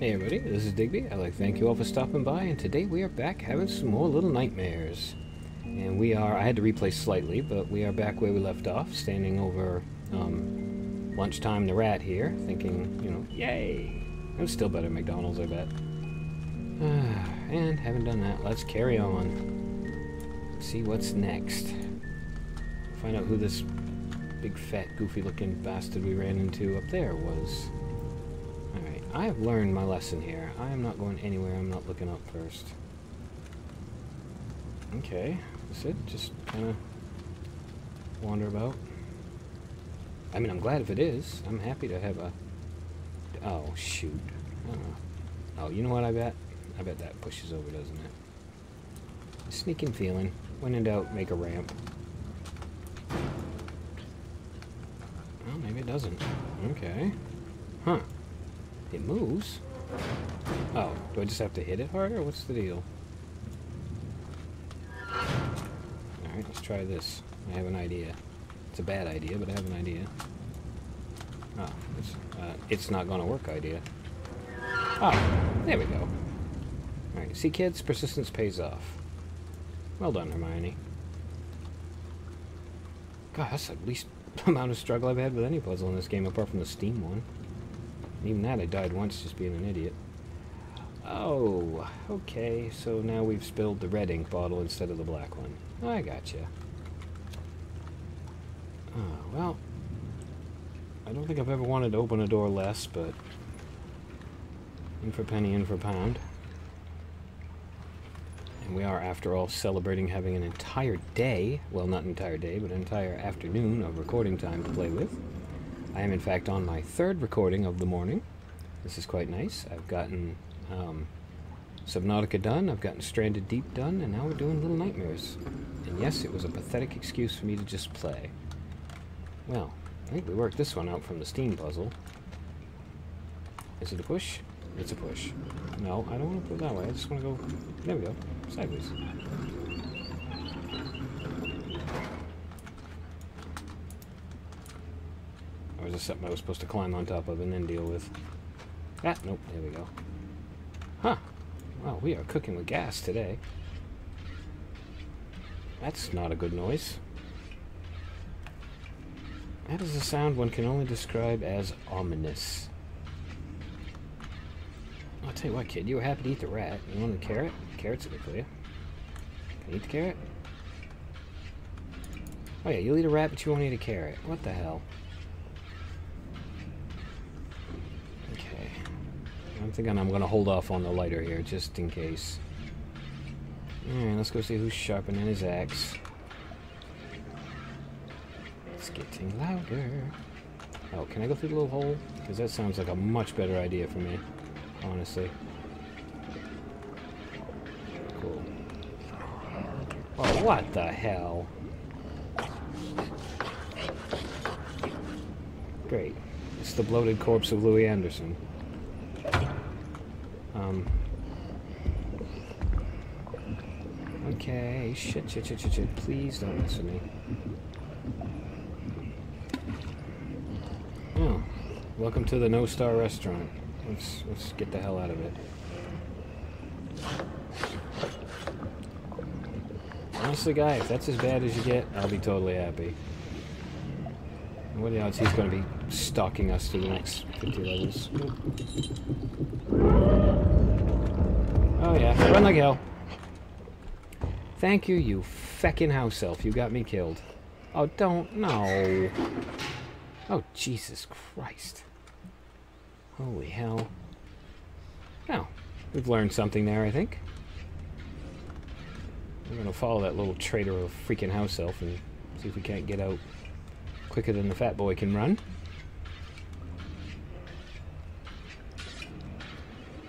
Hey everybody, this is Digby. I'd like to thank you all for stopping by, and today we are back having some more Little Nightmares. And we are, I had to replay slightly, but we are back where we left off, standing over um, lunchtime the rat here, thinking, you know, yay! I'm still better at McDonald's, I bet. and haven't done that, let's carry on. See what's next. Find out who this big fat goofy looking bastard we ran into up there was. I have learned my lesson here. I am not going anywhere. I'm not looking up first. Okay. That's it. Just kind of wander about. I mean, I'm glad if it is. I'm happy to have a... Oh, shoot. Oh, oh you know what I bet? I bet that pushes over, doesn't it? Sneaking feeling. When in doubt, make a ramp. Well, maybe it doesn't. Okay. Huh. It moves? Oh, do I just have to hit it harder? What's the deal? Alright, let's try this. I have an idea. It's a bad idea, but I have an idea. Oh, it's, uh, it's not to work idea. Oh, there we go. Alright, see kids, persistence pays off. Well done, Hermione. God, that's the least amount of struggle I've had with any puzzle in this game, apart from the Steam one. Even that I died once just being an idiot. Oh, okay, so now we've spilled the red ink bottle instead of the black one. Oh, I gotcha. Oh, well, I don't think I've ever wanted to open a door less, but in for penny, in for pound. And we are, after all, celebrating having an entire day, well, not an entire day, but an entire afternoon of recording time to play with. I am in fact on my third recording of the morning. This is quite nice. I've gotten um, Subnautica done, I've gotten Stranded Deep done, and now we're doing Little Nightmares. And yes, it was a pathetic excuse for me to just play. Well, I think we worked this one out from the Steam puzzle. Is it a push? It's a push. No, I don't want to put it that way. I just want to go... There we go. Sideways. Is this something I was supposed to climb on top of and then deal with? Ah, nope, there we go. Huh. Well, we are cooking with gas today. That's not a good noise. That is a sound one can only describe as ominous. I'll tell you what, kid, you were happy to eat the rat. You want a carrot? Carrot's good for you. Can you eat the carrot? Oh yeah, you'll eat a rat, but you won't eat a carrot. What the hell? I'm thinking I'm going to hold off on the lighter here, just in case. Alright, let's go see who's sharpening his axe. It's getting louder. Oh, can I go through the little hole? Because that sounds like a much better idea for me, honestly. Cool. Oh, what the hell? Great. It's the bloated corpse of Louie Anderson. Um, okay, shit, shit, shit, shit, shit. Please don't mess with me. Oh, welcome to the No Star Restaurant. Let's let's get the hell out of it. Honestly, guy, if that's as bad as you get, I'll be totally happy. What odds he's going to be stalking us to the next 50 levels? Oh yeah, run like hell. Thank you, you feckin' house elf. You got me killed. Oh, don't. No. Oh, Jesus Christ. Holy hell. Now, we've learned something there, I think. We're gonna follow that little traitor of freaking house elf and see if we can't get out quicker than the fat boy can run.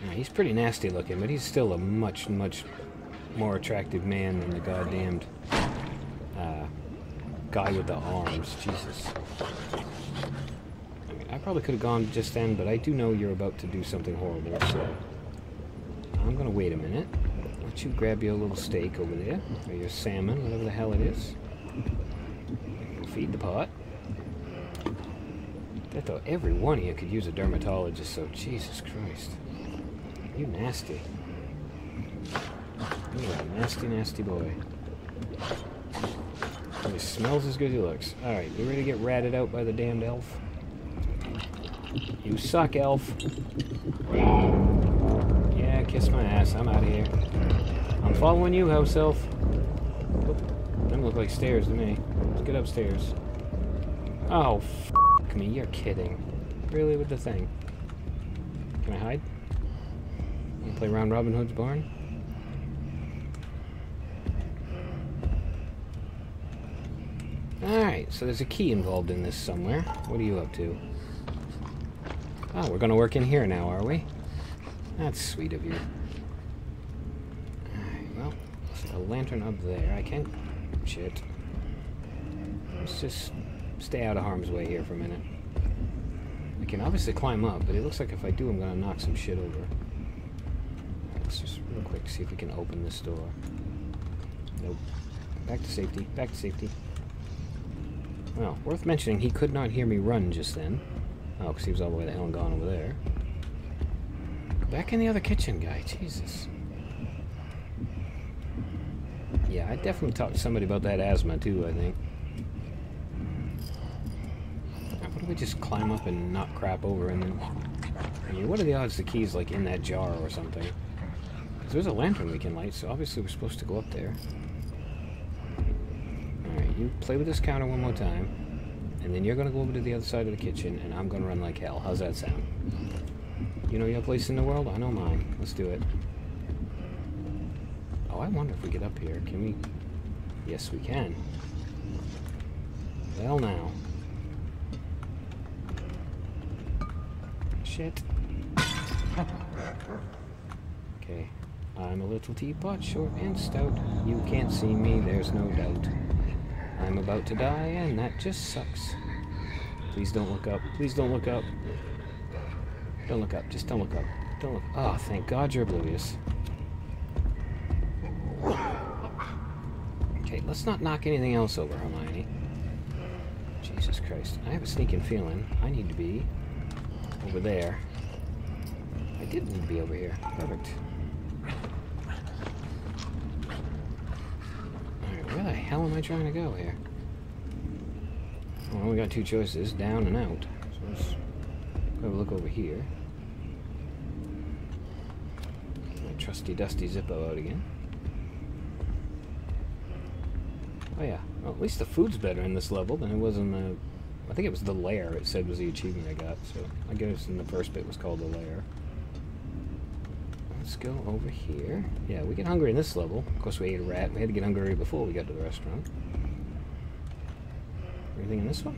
Now, he's pretty nasty looking, but he's still a much, much more attractive man than the goddamned uh, guy with the arms. Jesus. I mean, I probably could have gone just then, but I do know you're about to do something horrible, so I'm gonna wait a minute. Let you grab your little steak over there, or your salmon, whatever the hell it is. Feed the pot. I thought every one of you could use a dermatologist, so Jesus Christ. You nasty. You are a nasty, nasty boy. He smells as good as he looks. Alright, you ready to get ratted out by the damned elf? You suck, elf. Yeah, kiss my ass. I'm out of here. I'm following you, house elf. Them look like stairs to me. Let's get upstairs. Oh, f me. You're kidding. Really, with the thing? Can I hide? Play around Robin Hood's barn? Alright, so there's a key involved in this somewhere. What are you up to? Oh, we're gonna work in here now, are we? That's sweet of you. Alright, well, there's a lantern up there. I can't... Shit. Let's just stay out of harm's way here for a minute. I can obviously climb up, but it looks like if I do, I'm gonna knock some shit over. Real quick see if we can open this door. Nope. Back to safety. Back to safety. Well, worth mentioning, he could not hear me run just then. Oh, because he was all the way the hell and gone over there. Back in the other kitchen, guy. Jesus. Yeah, I definitely talked to somebody about that asthma, too, I think. Why don't we just climb up and knock crap over and then... I mean, what are the odds the key's, like, in that jar or something? Because there's a lantern we can light, so obviously we're supposed to go up there. Alright, you play with this counter one more time. And then you're going to go over to the other side of the kitchen, and I'm going to run like hell. How's that sound? You know your place in the world? I know mine. Let's do it. Oh, I wonder if we get up here. Can we... Yes, we can. Well, now. Shit. Okay. I'm a little teapot, short and stout. You can't see me, there's no doubt. I'm about to die, and that just sucks. Please don't look up. Please don't look up. Don't look up. Just don't look up. Don't look. Oh, thank God you're oblivious. Okay, let's not knock anything else over, Hermione. Jesus Christ. I have a sneaking feeling I need to be over there. I didn't need to be over here. Perfect. Where the hell am I trying to go here? Well, we got two choices, down and out. So let's have a look over here. My trusty dusty Zippo out again. Oh yeah, well, at least the food's better in this level than it was in the... I think it was the lair it said was the achievement I got, so I guess in the first bit was called the lair. Let's go over here. Yeah, we get hungry in this level. Of course, we ate a rat. We had to get hungry before we got to the restaurant. Anything in this one?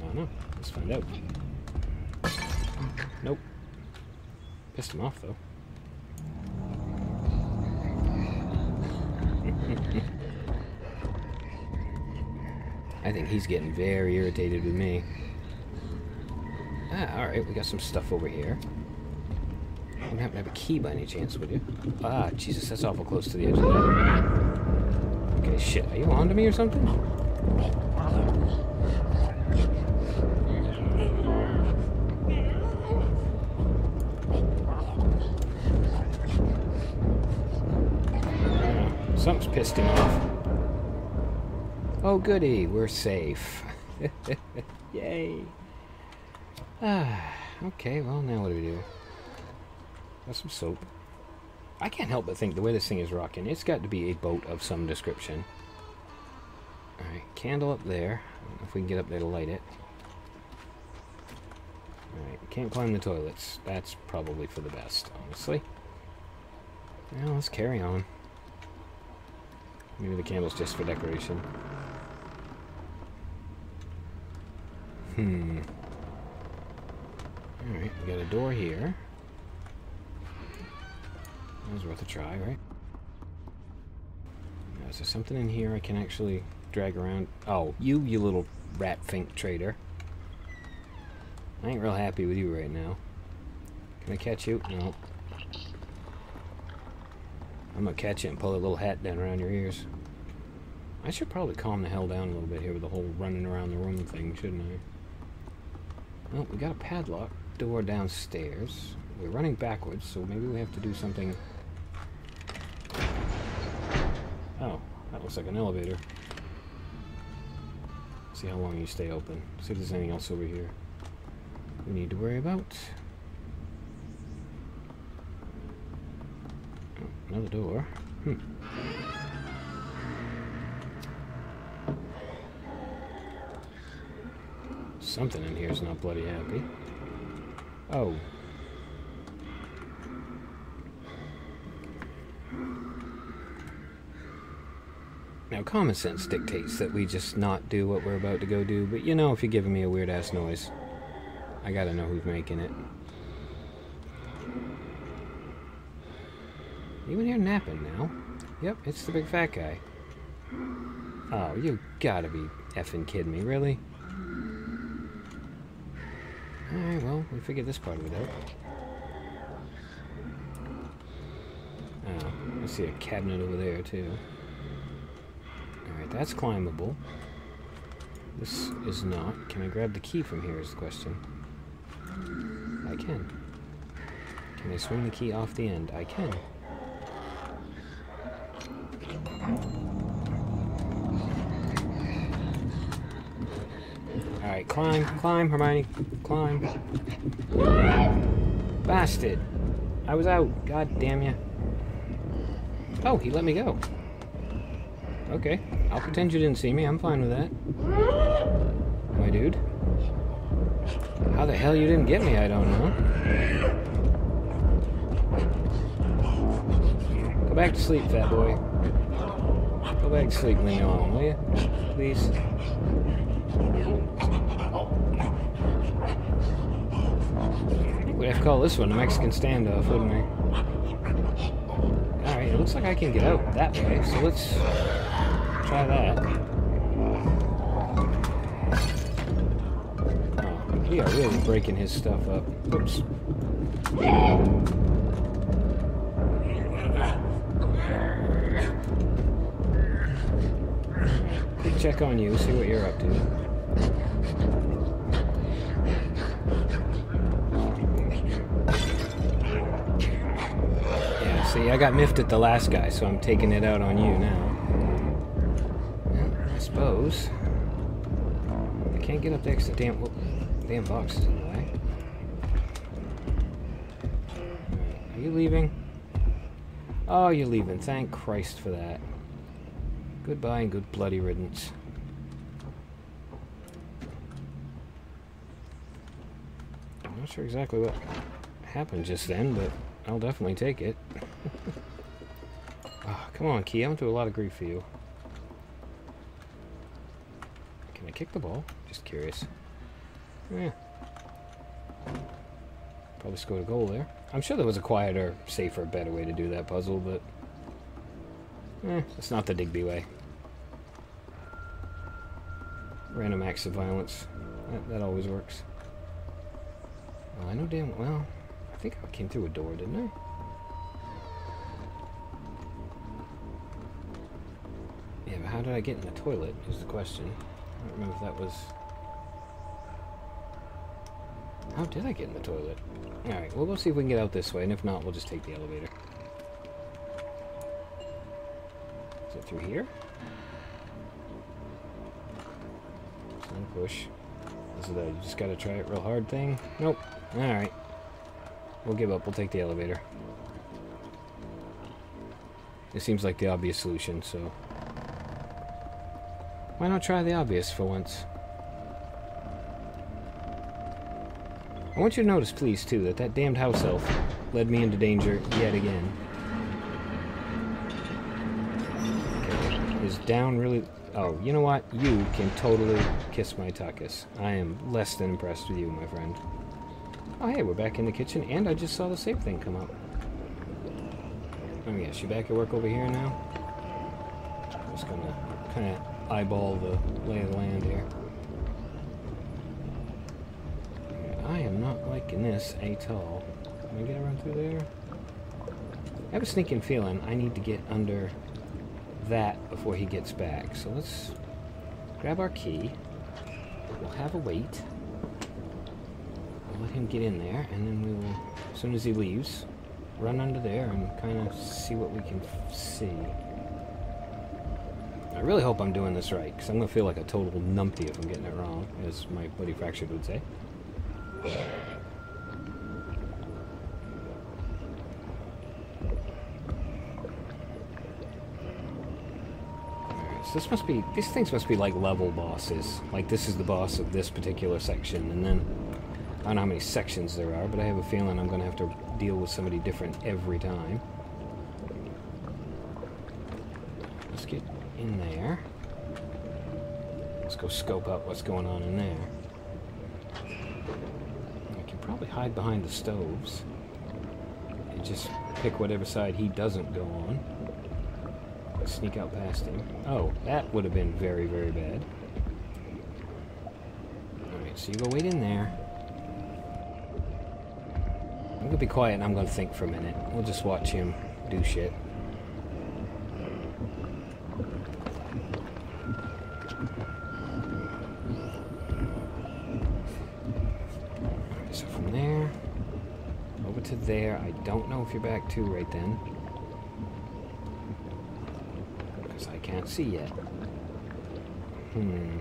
I don't know. Let's find out. Nope. Pissed him off, though. I think he's getting very irritated with me. Ah, alright, we got some stuff over here don't happen to have a key by any chance, would you? Ah, Jesus, that's awful close to the edge of. Okay, shit. Are you on to me or something? Something's pissed him off. Oh, goody. We're safe. Yay. Ah, okay, well, now what do we do? Got some soap. I can't help but think the way this thing is rocking, it's got to be a boat of some description. Alright, candle up there. if we can get up there to light it. Alright, can't climb the toilets. That's probably for the best, honestly. Now let's carry on. Maybe the candle's just for decoration. Hmm. Alright, we got a door here. That was worth a try, right? Now, is there something in here I can actually drag around? Oh, you, you little rat fink trader. I ain't real happy with you right now. Can I catch you? No. I'm gonna catch you and pull a little hat down around your ears. I should probably calm the hell down a little bit here with the whole running around the room thing, shouldn't I? Well, we got a padlock door downstairs. we're running backwards, so maybe we have to do something... Oh, looks like an elevator. See how long you stay open. See if there's anything else over here we need to worry about. Oh, another door. Hmm. Something in here is not bloody happy. Oh. Now, common sense dictates that we just not do what we're about to go do, but you know, if you're giving me a weird ass noise, I gotta know who's making it. You in here napping now? Yep, it's the big fat guy. Oh, you gotta be effing kidding me, really? Alright, well, we figured this part of it out. Oh, I see a cabinet over there, too. That's climbable. This is not. Can I grab the key from here is the question. I can. Can I swing the key off the end? I can. Alright, climb, climb, Hermione. Climb. Bastard. I was out. God damn you. Oh, he let me go. Okay. I'll pretend you didn't see me. I'm fine with that. My dude. How the hell you didn't get me, I don't know. Go back to sleep, fat boy. Go back to sleep, lean on, will you? Please. We'd have to call this one a Mexican standoff, wouldn't we? Alright, it looks like I can get out that way, so let's try that. Oh, we are really breaking his stuff up. Oops. Check on you, see what you're up to. Yeah, see, I got miffed at the last guy, so I'm taking it out on you now. I can't get up there because the damn, whoop, damn box is in the way. Are you leaving? Oh, you're leaving. Thank Christ for that. Goodbye and good bloody riddance. I'm not sure exactly what happened just then, but I'll definitely take it. oh, come on, Key. I went through a lot of grief for you. Can I kick the ball? Just curious. Yeah. Probably scored a goal there. I'm sure there was a quieter, safer, better way to do that puzzle, but... Eh, it's not the Digby way. Random acts of violence. That, that always works. Well, I know damn well. I think I came through a door, didn't I? Yeah, but how did I get in the toilet is the question. I don't remember if that was... How did I get in the toilet? Alright, well, we'll see if we can get out this way, and if not, we'll just take the elevator. Is it through here? Don't push. This is the you just gotta try it real hard thing. Nope. Alright. We'll give up. We'll take the elevator. It seems like the obvious solution, so... Why not try the obvious for once? I want you to notice, please, too, that that damned house elf led me into danger yet again. Okay, is down really... Oh, you know what? You can totally kiss my tuckus. I am less than impressed with you, my friend. Oh, hey, we're back in the kitchen, and I just saw the save thing come up. Oh, yeah, she back at work over here now? Just gonna kind of eyeball the lay of the land here. I am not liking this at all. Can I get around through there? I have a sneaking feeling I need to get under that before he gets back. So let's grab our key. We'll have a wait. We'll let him get in there, and then we will, as soon as he leaves, run under there and kind of see what we can see. I really hope I'm doing this right, because I'm going to feel like a total numpty if I'm getting it wrong, as my buddy Fractured would say. So this must be, these things must be like level bosses. Like this is the boss of this particular section, and then, I don't know how many sections there are, but I have a feeling I'm going to have to deal with somebody different every time. Let's get in there. Let's go scope out what's going on in there. I can probably hide behind the stoves. And just pick whatever side he doesn't go on sneak out past him. Oh, that would have been very, very bad. Alright, so you go wait in there. I'm gonna be quiet and I'm gonna think for a minute. We'll just watch him do shit. so from there, over to there. I don't if you're back too right then. Because I can't see yet. Hmm.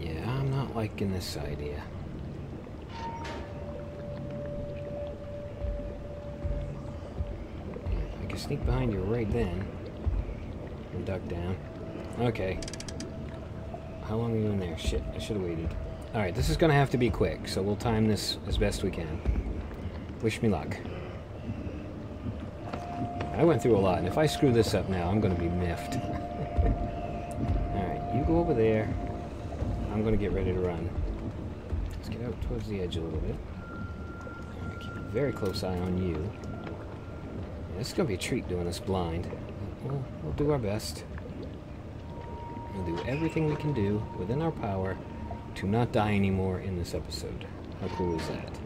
Yeah, I'm not liking this idea. I can sneak behind you right then. And duck down. Okay. How long are you in there? Shit, I should have waited. Alright, this is going to have to be quick, so we'll time this as best we can. Wish me luck. I went through a lot, and if I screw this up now, I'm going to be miffed. Alright, you go over there. I'm going to get ready to run. Let's get out towards the edge a little bit. Right, keep a very close eye on you. Yeah, this is going to be a treat doing this blind. We'll, we'll do our best. We'll do everything we can do within our power to not die anymore in this episode. How cool is that?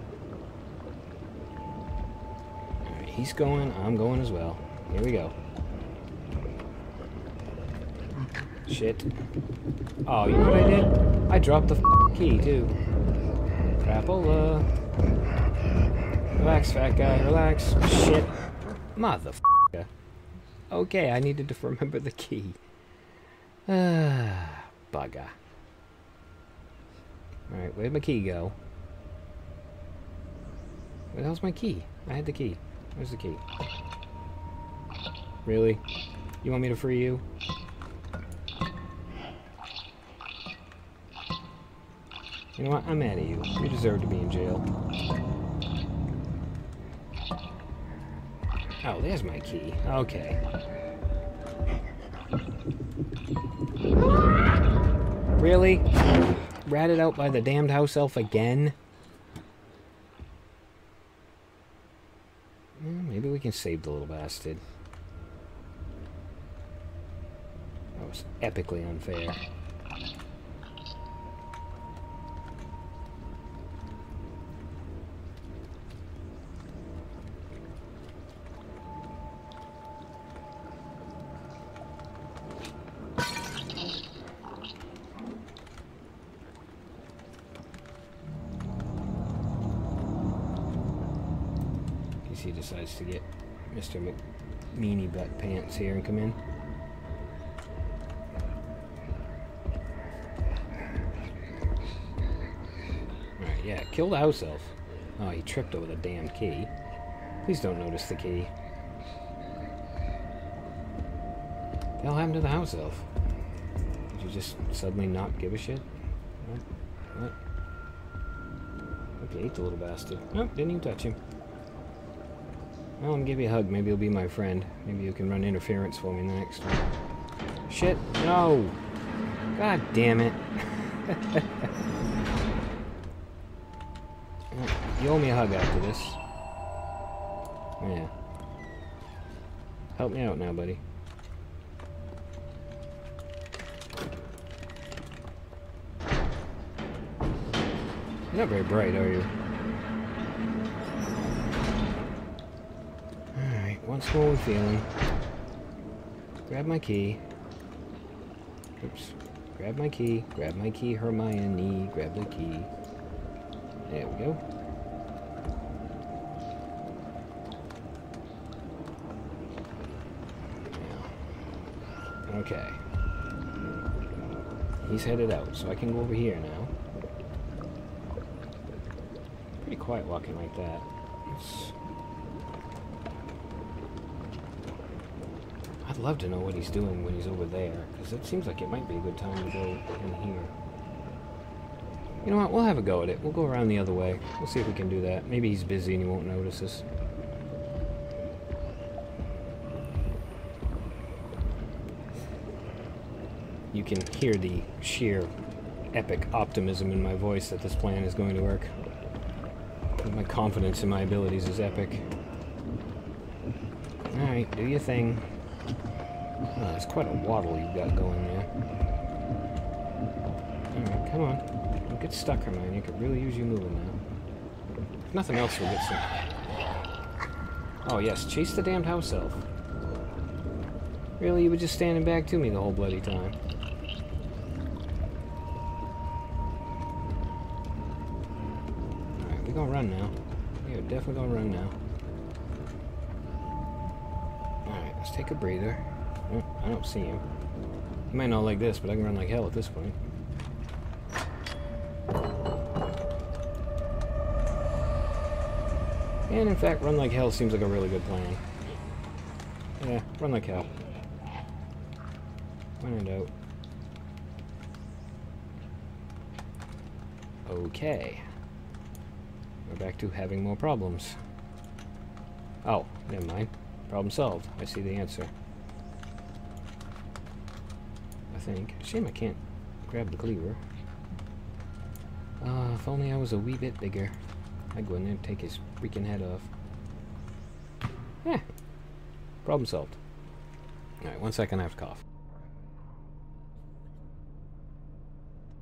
He's going, I'm going as well. Here we go. Shit. Oh, you know what I did? I dropped the key, too. Crapola. Relax, fat guy, relax. Shit. Motherfucker. Okay, I needed to remember the key. Ah, bugger. Alright, where'd my key go? Where the hell's my key? I had the key. Where's the key? Really? You want me to free you? You know what? I'm mad at you. You deserve to be in jail. Oh, there's my key. Okay. Really? Ratted out by the damned house elf again? Maybe we can save the little bastard. That was epically unfair. Mr. McMeanie butt pants here and come in. Alright, yeah, kill the house elf. Oh, he tripped over the damn key. Please don't notice the key. What the hell happened to the house elf? Did you just suddenly not give a shit? What? What? Okay, ate the little bastard. Nope, didn't even touch him. Well, I'm give you a hug. Maybe you'll be my friend. Maybe you can run interference for me the next one. Shit, no! God damn it. you owe me a hug after this. Yeah. Help me out now, buddy. You're not very bright, are you? With feeling. Grab my key. Oops. Grab my key. Grab my key, Hermione. Grab the key. There we go. Okay. He's headed out, so I can go over here now. Pretty quiet walking like that. It's... I'd love to know what he's doing when he's over there, because it seems like it might be a good time to go in here. You know what, we'll have a go at it. We'll go around the other way. We'll see if we can do that. Maybe he's busy and he won't notice us. You can hear the sheer epic optimism in my voice that this plan is going to work. My confidence in my abilities is epic. Alright, do your thing. Oh, it's quite a waddle you've got going there. Alright, come on. Don't get stuck, Hermione. I could really use you moving now. If nothing else, we'll get some... Oh, yes, chase the damned house elf. Really, you were just standing back to me the whole bloody time. Alright, we're gonna run now. We're definitely gonna run now. Alright, let's take a breather. I don't see him. He might not like this, but I can run like hell at this point. And in fact, run like hell seems like a really good plan. Yeah, run like hell. When in doubt. Okay. We're back to having more problems. Oh, never mind. Problem solved. I see the answer. I think. Shame I can't grab the cleaver. Ah, uh, if only I was a wee bit bigger. I'd go in there and take his freaking head off. Eh. Problem solved. Alright, one second, I have to cough.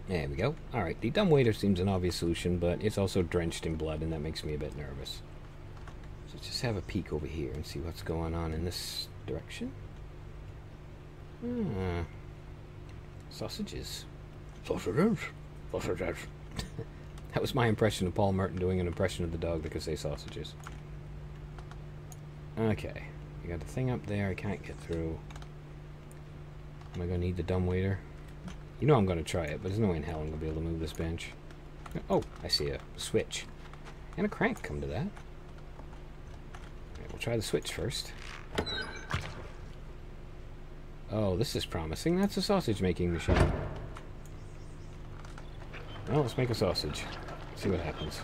There we go. Alright, the dumbwaiter seems an obvious solution, but it's also drenched in blood, and that makes me a bit nervous. So let's just have a peek over here and see what's going on in this direction. Ah. Sausages. Sausages. Sausages. that was my impression of Paul Merton doing an impression of the dog that could say sausages. Okay. You got the thing up there I can't get through. Am I going to need the dumbwaiter? You know I'm going to try it, but there's no way in hell I'm going to be able to move this bench. Oh, I see a switch. And a crank come to that. Right, we'll try the switch first. Oh, this is promising. That's a sausage making machine. Well, let's make a sausage. See what happens.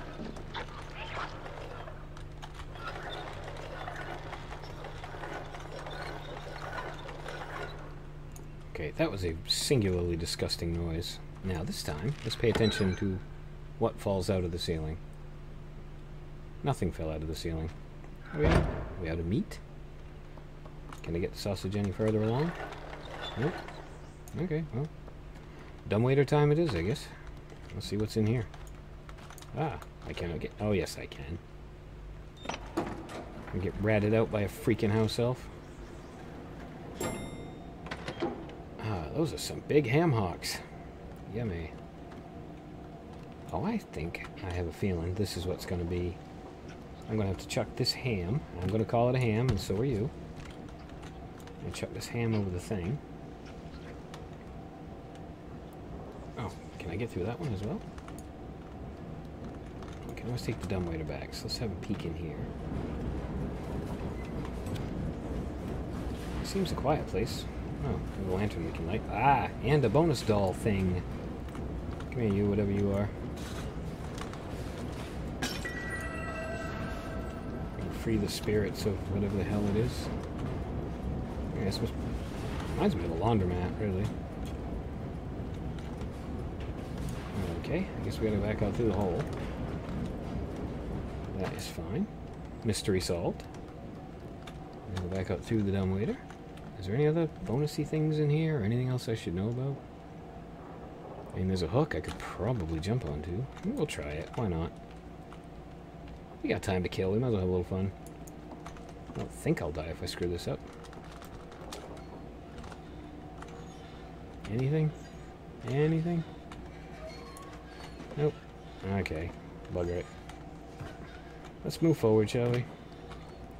Okay, that was a singularly disgusting noise. Now, this time, let's pay attention to what falls out of the ceiling. Nothing fell out of the ceiling. Are we out, are we out of meat? Can I get the sausage any further along? Nope. Okay, well. Dumbwaiter time it is, I guess. Let's see what's in here. Ah, I cannot get... Oh, yes, I can. I get ratted out by a freaking house elf. Ah, those are some big ham hocks. Yummy. Oh, I think I have a feeling this is what's going to be. I'm going to have to chuck this ham. I'm going to call it a ham, and so are you. And chuck this ham over the thing. Oh, can I get through that one as well? I can always take the dumbwaiter back, so let's have a peek in here. Seems a quiet place. Oh, a lantern we can light. Ah, and a bonus doll thing. Come here, you, whatever you are. Free the spirits of whatever the hell it is. Guess it reminds me of a laundromat, really. Okay, I guess we gotta back out through the hole. That is fine. Mystery solved. Go back out through the dumbwaiter. Is there any other bonusy things in here or anything else I should know about? I mean, there's a hook I could probably jump onto. We'll try it. Why not? We got time to kill. We might as well have a little fun. I don't think I'll die if I screw this up. Anything? Anything? Nope. Okay. Bugger it. Let's move forward, shall we?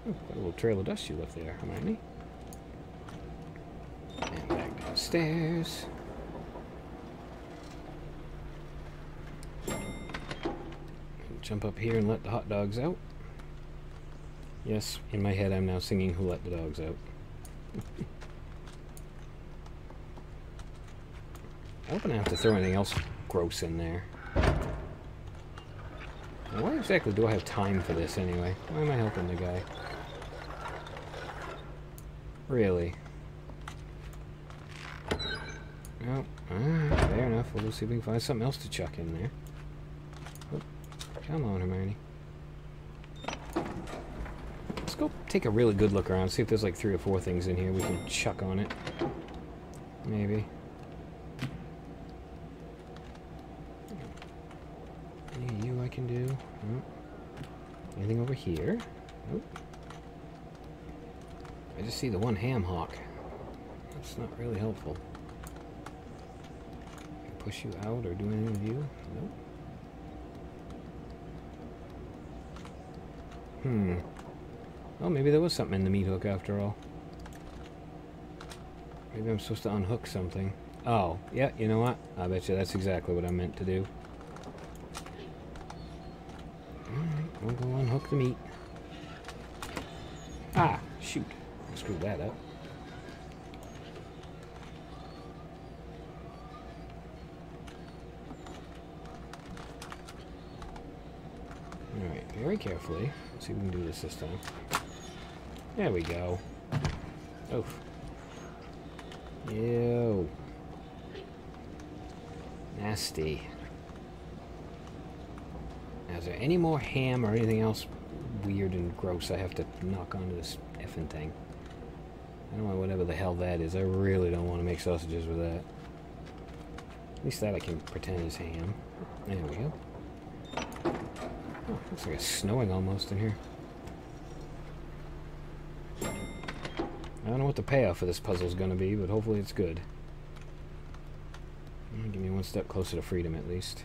Oh, got a little trail of dust you left there, Hermione. And back downstairs. Jump up here and let the hot dogs out. Yes, in my head I'm now singing Who Let the Dogs Out. Hope I have to throw anything else gross in there. Why exactly do I have time for this anyway? Why am I helping the guy? Really? No. Alright, fair enough. We'll see if we can find something else to chuck in there. Oh, come on, Hermione. Let's go take a really good look around, see if there's like three or four things in here we can chuck on it. Maybe. Any you I can do? Nope. Anything over here? Nope. I just see the one ham hock. That's not really helpful. Push you out or do anything with you? Nope. Hmm. Oh, maybe there was something in the meat hook after all. Maybe I'm supposed to unhook something. Oh, yeah, you know what? I bet you that's exactly what I meant to do. Alright, we'll go unhook the meat. Ah, shoot. Screw that up. Alright, very carefully. Let's see if we can do this this time. There we go. Oof. Ew. Nasty. Is there any more ham or anything else weird and gross I have to knock onto this effing thing? I don't know whatever the hell that is. I really don't want to make sausages with that. At least that I can pretend is ham. There we go. Oh, looks like it's snowing almost in here. I don't know what the payoff for this puzzle is going to be, but hopefully it's good. Give me one step closer to freedom, at least.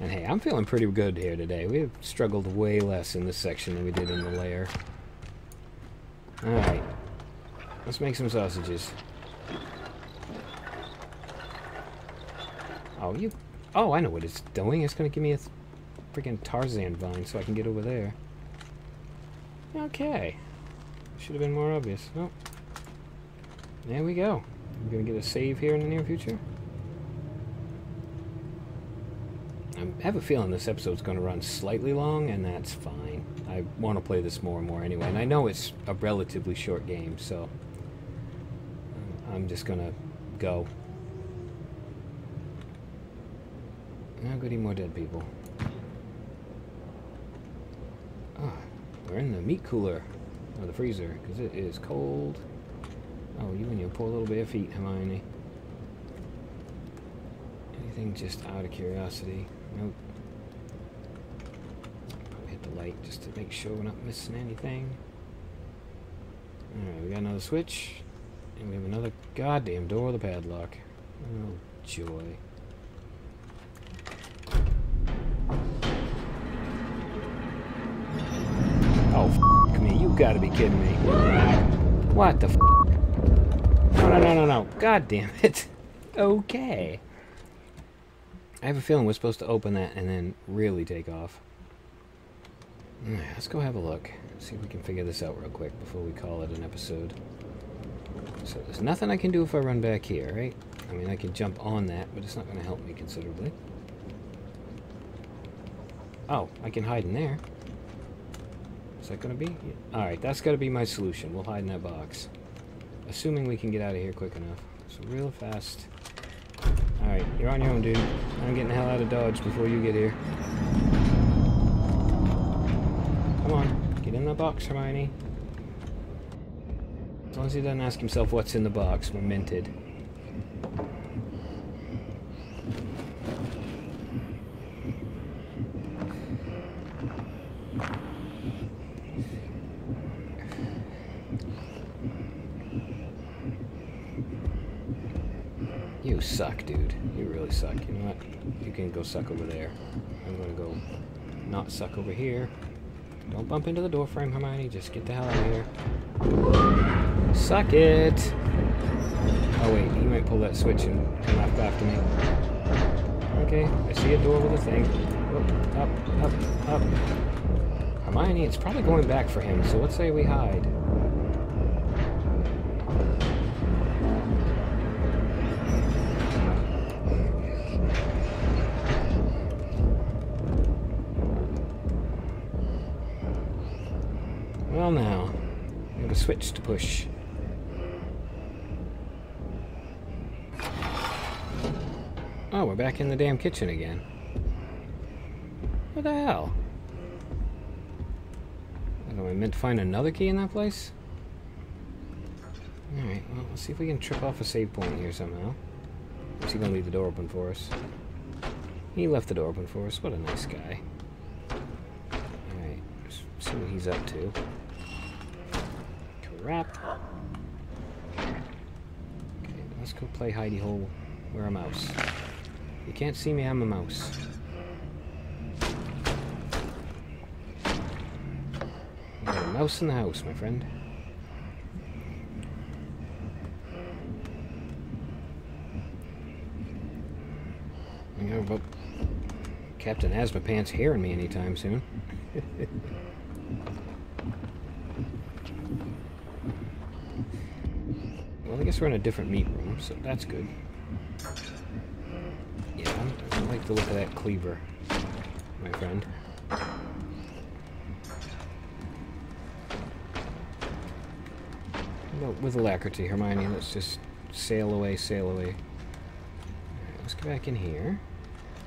And hey, I'm feeling pretty good here today. We have struggled way less in this section than we did in the lair. Alright. Let's make some sausages. Oh, you... Oh, I know what it's doing. It's going to give me a freaking Tarzan vine so I can get over there. Okay. Should have been more obvious. Oh. There we go. I'm going to get a save here in the near future. I have a feeling this episode's going to run slightly long, and that's fine. I want to play this more and more anyway, and I know it's a relatively short game, so I'm just going to go. Now go eat more dead people. Ah, we're in the meat cooler. Or the freezer, because it is cold. Oh, you and your poor little bare feet, Hermione. Anything just out of curiosity? Nope. Probably hit the light just to make sure we're not missing anything. Alright, we got another switch. And we have another goddamn door with a padlock. Oh, joy. Oh, f me. You gotta be kidding me. What the f? No, no, no, no, no. God damn it. Okay. I have a feeling we're supposed to open that and then really take off. let's go have a look. See if we can figure this out real quick before we call it an episode. So there's nothing I can do if I run back here, right? I mean, I can jump on that, but it's not going to help me considerably. Oh, I can hide in there. Is that going to be? Alright, that's got to be my solution. We'll hide in that box. Assuming we can get out of here quick enough. So real fast. Alright, you're on your own, dude. I'm getting the hell out of Dodge before you get here. Come on, get in the box, Hermione. As long as he doesn't ask himself what's in the box, we're minted. You suck, dude. You really suck. You know what? You can go suck over there. I'm gonna go not suck over here. Don't bump into the door frame, Hermione. Just get the hell out of here. Suck it! Oh wait, he might pull that switch and come up after me. Okay, I see a door with a thing. Oh, up, up, up. Hermione, it's probably going back for him, so let's say we hide. Switch to push. Oh, we're back in the damn kitchen again. What the hell? Am I meant to find another key in that place? Alright, well, let's see if we can trip off a save point here somehow. Is he gonna leave the door open for us? He left the door open for us. What a nice guy. Alright, see what he's up to. Crap. Okay, let's go play hidey hole. Where a mouse. You can't see me, I'm a mouse. Got a mouse in the house, my friend. I don't know about Captain Asthma Pants hearing me anytime soon. well, I guess we're in a different meat room, so that's good. Yeah, I like the look of that cleaver, my friend. But with alacrity, Hermione, let's just sail away, sail away. Right, let's go back in here.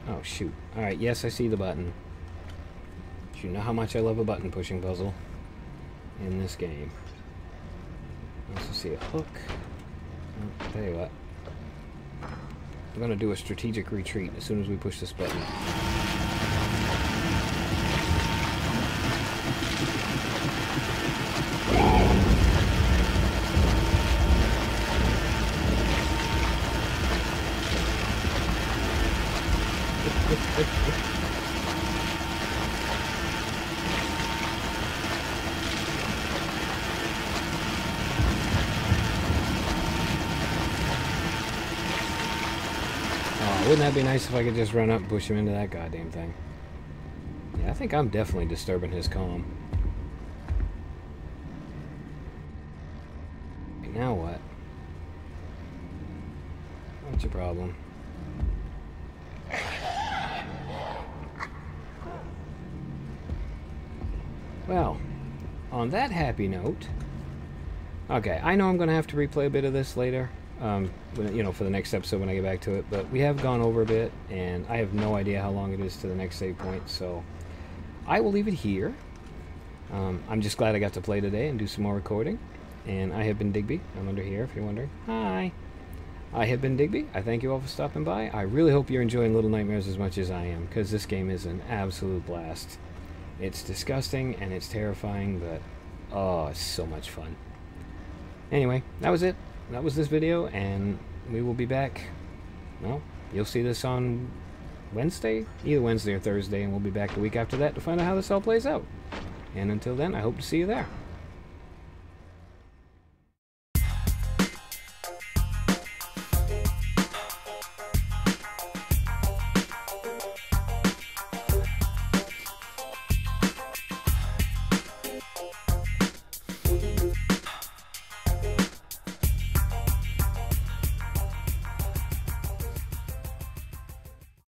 Oh, shoot. Alright, yes, I see the button. You know how much I love a button pushing puzzle in this game. Let's see a hook. Tell you what. We're to do a strategic retreat as soon as we push this button. Nice if I could just run up and push him into that goddamn thing? Yeah, I think I'm definitely disturbing his calm. now what? What's your problem? Well, on that happy note... Okay, I know I'm going to have to replay a bit of this later um, you know, for the next episode when I get back to it. But we have gone over a bit, and I have no idea how long it is to the next save point, so I will leave it here. Um, I'm just glad I got to play today and do some more recording. And I have been Digby. I'm under here if you're wondering. Hi. I have been Digby. I thank you all for stopping by. I really hope you're enjoying Little Nightmares as much as I am, because this game is an absolute blast. It's disgusting and it's terrifying, but oh, it's so much fun. Anyway, that was it that was this video, and we will be back. Well, you'll see this on Wednesday, either Wednesday or Thursday, and we'll be back the week after that to find out how this all plays out. And until then, I hope to see you there.